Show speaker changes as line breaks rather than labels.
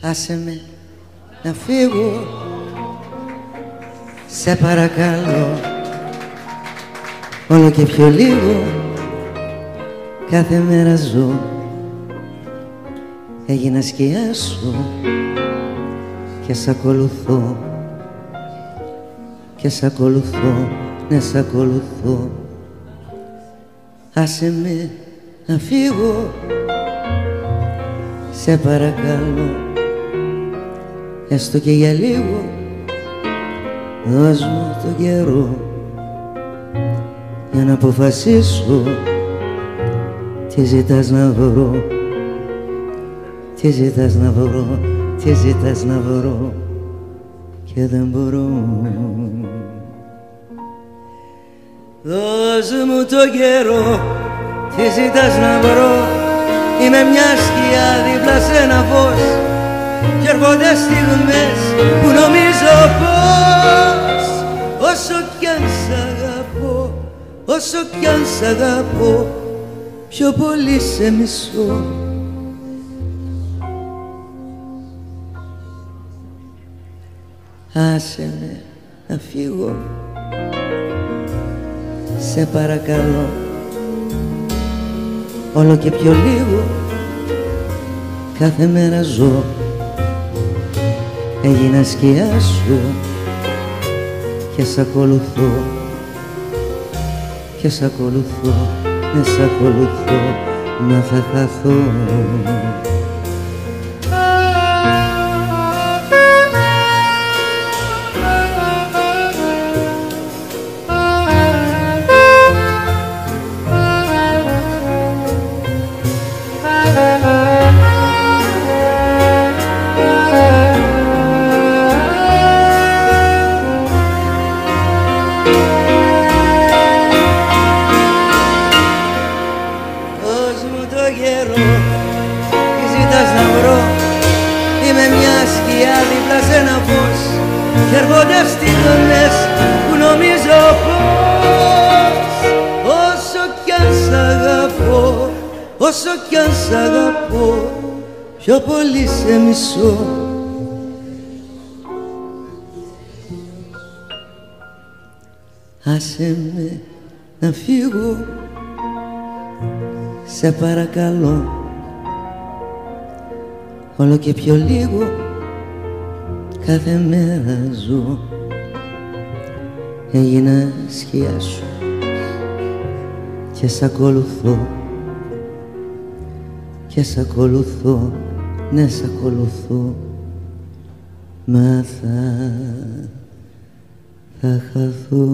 Άσε με να φύγω. Σε παρακαλώ. Όλο και πιο λίγο. Κάθε μέρα ζω. Έγινα σκιά σου. Και σ' ακολουθώ. Και σ' ακολουθώ. Ναι σ' ακολουθώ. Άσε με να φύγω. Σε παρακαλώ έστω και για λίγο δώσ' μου το καιρό για να αποφασίσω τι ζητάς να βρω τι ζητάς να βρω τι ζητάς να βρω και δεν μπορώ. Δώσ' μου το καιρό τι ζητάς να βρω Είμαι μια σκιά δίπλα σε ένα φως κι έρχονται στιγμές που νομίζω πως όσο κι αν σ' αγαπώ, όσο κι αν σ' αγαπώ πιο πολύ σε μισώ. Άσε με να φύγω. Σε παρακαλώ. Όλο και πιο λίγο Κάθε μέρα ζω έγινα σκιά σου και σ' ακολουθώ. Και σ' ακολουθώ, ναι σ' ακολουθώ, μα θα χαθώ κι έρχονται στιγμές που νομίζω πως όσο κι αν σ' αγαπώ, όσο κι αν σ' αγαπώ πιο πολύ σε μισώ Άσε με να φύγω. Σε παρακαλώ. Όλο και πιο λίγο κάθε μέρα ζω. Έγινα σκιά σου και σ' ακολουθώ. Και σ' ακολουθώ. Ναι σ' ακολουθώ. Μα θα θα χαθώ